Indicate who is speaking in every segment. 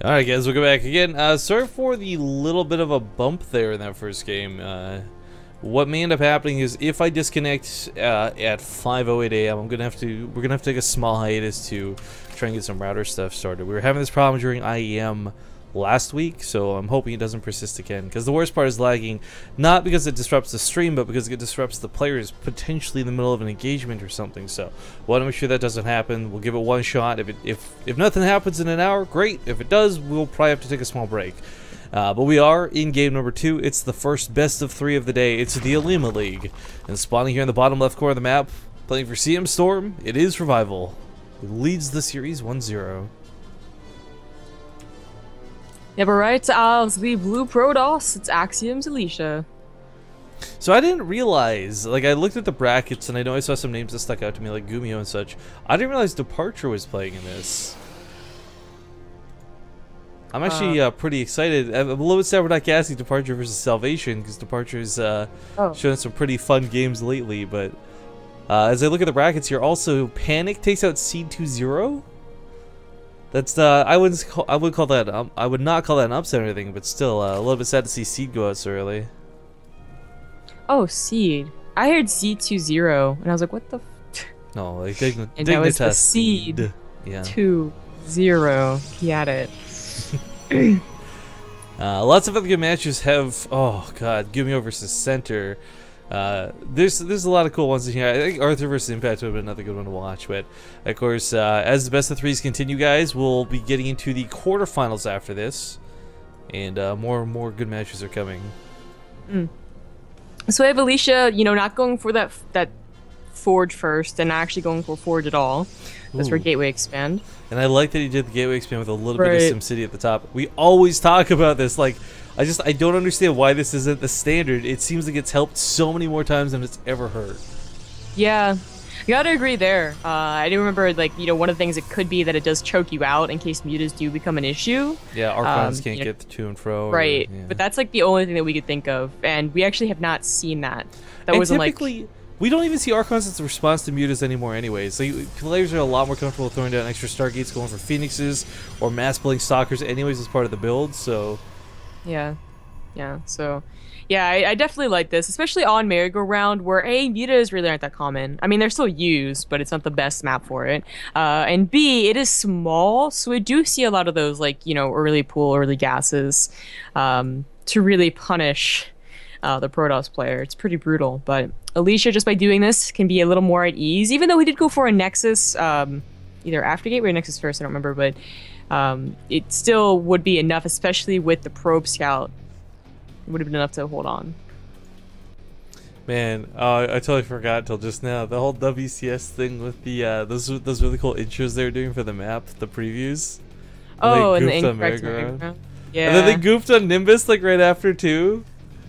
Speaker 1: Alright guys, welcome back again. Uh, sorry for the little bit of a bump there in that first game. Uh, what may end up happening is if I disconnect uh, at 5.08 a.m., I'm gonna have to, we're gonna have to take a small hiatus to try and get some router stuff started. We were having this problem during IEM last week, so I'm hoping it doesn't persist again. Because the worst part is lagging, not because it disrupts the stream, but because it disrupts the players potentially in the middle of an engagement or something. So, want to make sure that doesn't happen. We'll give it one shot. If it, if if nothing happens in an hour, great. If it does, we'll probably have to take a small break. Uh, but we are in game number two. It's the first best of three of the day. It's the Olimo League. And spawning here in the bottom left corner of the map, playing for CM Storm, it is Revival. It leads the series 1 0.
Speaker 2: Yeah, but Never of the blue Protoss, it's Axiom's Alicia.
Speaker 1: So I didn't realize, like I looked at the brackets and I know I saw some names that stuck out to me like GuMiho and such. I didn't realize Departure was playing in this. I'm actually uh, uh, pretty excited. I'm a little bit sad we're not casting Departure versus Salvation because Departure's uh, oh. shown some pretty fun games lately. But uh, as I look at the brackets here, also Panic takes out Seed 2 0. That's uh, I wouldn't call, I would call that um, I would not call that an upset or anything, but still uh, a little bit sad to see Seed go out so early.
Speaker 2: Oh, Seed! I heard Seed 2-0, and I was like, what the? F-?
Speaker 1: no, like Dign
Speaker 2: and that was the Seed. Yeah. Two zero. He had it.
Speaker 1: uh, lots of other good matches have. Oh God, GuMiho versus Center. Uh, there's there's a lot of cool ones in here. I think Arthur versus Impact would have been another good one to watch. But of course, uh, as the best of threes continue, guys, we'll be getting into the quarterfinals after this, and uh, more and more good matches are coming.
Speaker 2: Mm. So I have Alicia, you know, not going for that that Forge first, and actually going for Forge at all. That's Ooh. for Gateway Expand.
Speaker 1: And I like that he did the Gateway Expand with a little right. bit of SimCity at the top. We always talk about this, like I just I don't understand why this isn't the standard. It seems like it's helped so many more times than it's ever hurt.
Speaker 2: Yeah, you gotta agree there. Uh, I do remember, like, you know, one of the things it could be that it does choke you out in case mutas do become an issue.
Speaker 1: Yeah, Archons um, can't get know, to and fro.
Speaker 2: Right,
Speaker 1: or, yeah.
Speaker 2: but that's like the only thing that we could think of, and we actually have not seen that. That and wasn't
Speaker 1: typically,
Speaker 2: like.
Speaker 1: We don't even see Archons as a response to mutas anymore anyways. So players are a lot more comfortable throwing down extra Stargates, going for Phoenixes, or mass building Stalkers anyways as part of the build, so...
Speaker 2: Yeah yeah. So, yeah, I, I, definitely like this, especially on merry-go-round, where a mutas really aren't that common. I mean, they're still used, but it's not the best map for it. Uh, and b, it is small, so we do see a lot of those like you know early pool, early gases, um, to really punish. Uh, the Protoss player. It's pretty brutal, but Alicia, just by doing this, can be a little more at ease. Even though we did go for a Nexus, um, either after Gateway or Nexus first, I don't remember, but um, it still would be enough, especially with the Probe Scout would have been enough to hold on.
Speaker 1: Man, uh, I totally forgot till just now. The whole WCS thing with the uh, those those really cool intros they were doing for the map, the previews.
Speaker 2: Oh, and the incorrect Yeah.
Speaker 1: And then they goofed on Nimbus like right after too.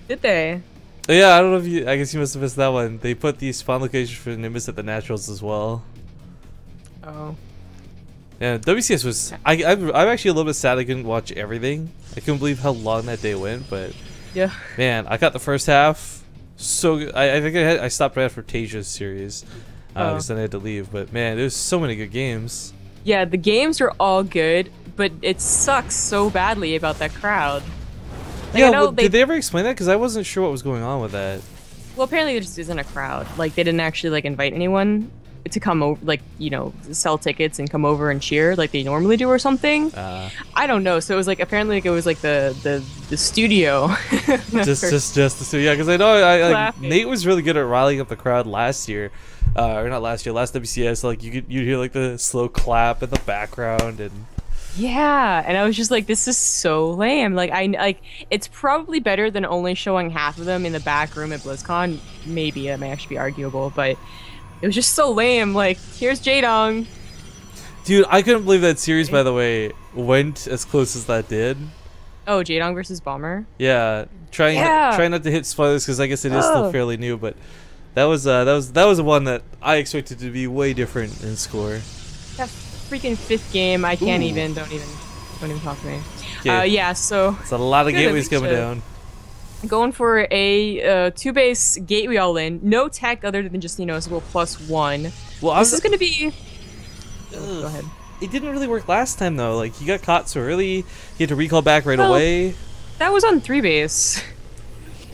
Speaker 2: Did they?
Speaker 1: Yeah, I don't know if you. I guess you must have missed that one. They put the spawn location for Nimbus at the Naturals as well.
Speaker 2: Oh.
Speaker 1: Yeah, WCS was. I I'm, I'm actually a little bit sad I couldn't watch everything. I couldn't believe how long that day went, but
Speaker 2: yeah.
Speaker 1: Man, I got the first half. So I, I think I, had, I stopped right after Tasia's series. Uh, oh. then I had to leave. But man, there's so many good games.
Speaker 2: Yeah, the games are all good, but it sucks so badly about that crowd.
Speaker 1: Like, yeah, well, they, did they ever explain that? Because I wasn't sure what was going on with that.
Speaker 2: Well, apparently there just isn't a crowd. Like they didn't actually like invite anyone to come over, like you know, sell tickets and come over and cheer like they normally do or something. Uh, I don't know. So it was like apparently like, it was like the the the studio.
Speaker 1: just just just the studio. Yeah, because I know I, like, Nate was really good at riling up the crowd last year, uh, or not last year, last WCS. Like you could you hear like the slow clap in the background and.
Speaker 2: Yeah, and I was just like, this is so lame. Like I like it's probably better than only showing half of them in the back room at BlizzCon. Maybe it may actually be arguable, but it was just so lame. Like, here's Jaedong.
Speaker 1: Dude, I couldn't believe that series, by the way, went as close as that did.
Speaker 2: Oh, Jaedong versus Bomber?
Speaker 1: Yeah. Trying yeah. trying not to hit spoilers because I guess it is oh. still fairly new, but that was uh that was that was one that I expected to be way different in score.
Speaker 2: That freaking fifth game, I can't Ooh. even don't even don't even talk to me. Uh, yeah, so
Speaker 1: it's a lot of gateways coming down
Speaker 2: going for a uh, two base gateway all in. No tech other than just you know a plus one. Well, this is gonna be. Oh, go ahead.
Speaker 1: it didn't really work last time though. Like he got caught so early, he had to recall back right
Speaker 2: Well-
Speaker 1: away.
Speaker 2: That was on three base.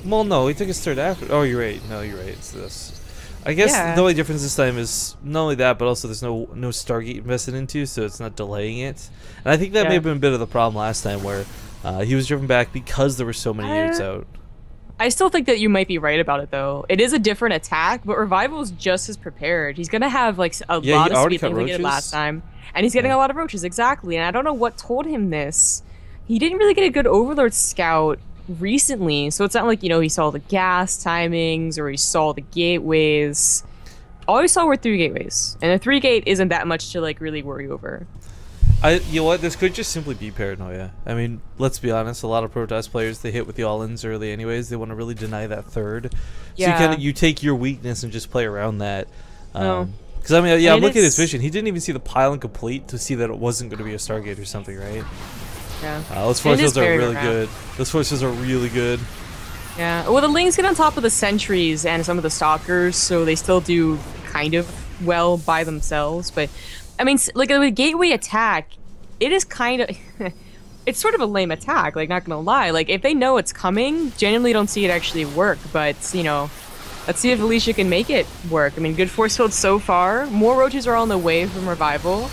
Speaker 1: Well, no, he took his third after. Oh, you're right. No, you're right. It's this. I guess
Speaker 2: Yeah.
Speaker 1: the only difference this time is not only that, but also there's no no Stargate invested into, so it's not delaying it. And I think that may have been a bit of the problem last time, where uh, he was driven back because there were so many units out.
Speaker 2: I still think that you might be right about it though. It is a different attack, but Revival is just as prepared. He's gonna have like a
Speaker 1: Yeah,
Speaker 2: lot of speed like he did last time, and he's getting
Speaker 1: Yeah.
Speaker 2: a lot of roaches exactly. And I don't know what told him this. He didn't really get a good Overlord scout recently, so it's not like you know he saw the gas timings or he saw the gateways. All he saw were three gateways, and a three gate isn't that much to like really worry over.
Speaker 1: I, you know what? This could just simply be paranoia. I mean, let's be honest. A lot of Protoss players they hit with the all-ins early, anyways. They want to really deny that third. So you
Speaker 2: Yeah.
Speaker 1: kind of you take your weakness and just play around that.
Speaker 2: No.
Speaker 1: Because I mean, yeah,
Speaker 2: I
Speaker 1: I'm
Speaker 2: mean,
Speaker 1: looking at his vision. He didn't even see the pylon complete to see that it wasn't going to be a Stargate or something, right?
Speaker 2: Yeah.
Speaker 1: Uh, those force fields are really
Speaker 2: around.
Speaker 1: good. Those forces are really good.
Speaker 2: Yeah. Well, the Lings get on top of the sentries and some of the stalkers, so they still do kind of well by themselves. But I mean, like with gateway attack, it is kind of. It's sort of a lame attack, like not gonna lie. Like if they know it's coming, genuinely don't see it actually work. But you know, let's see if Alicia can make it work. I mean, good force field so far. More roaches are on the way from revival.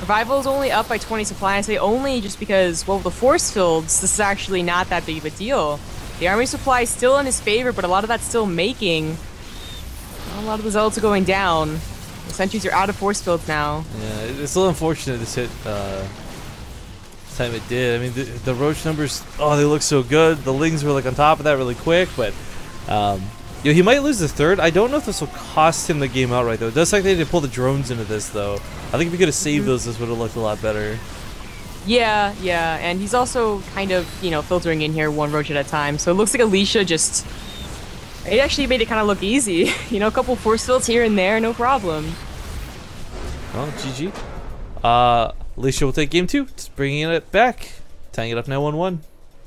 Speaker 2: Revival is only up by 20 supply. I say only just because, well, the force fields, this is actually not that big of a deal. The army supply is still in his favor, but a lot of that's still making. A lot of the are going down. The sentries are out of force fields now.
Speaker 1: Yeah, it's a little unfortunate this hit uh, time it did. I mean, the, the roach numbers, oh, they look so good. The lings were like on top of that really quick, but um, you know, he might lose the third. I don't know if this will cost him the game outright though. It does like they did pull the drones into this though. I think if he could have saved those, this would have looked a lot better.
Speaker 2: Yeah, yeah, and he's also kind of, you know, filtering in here one roach at a time. So it looks like Alicia just. It actually made it kind of look easy. you know, a couple force fields here and there, no problem.
Speaker 1: Well, GG. Uh, Alicia will take game two. Just bringing it back, tying it up now one one.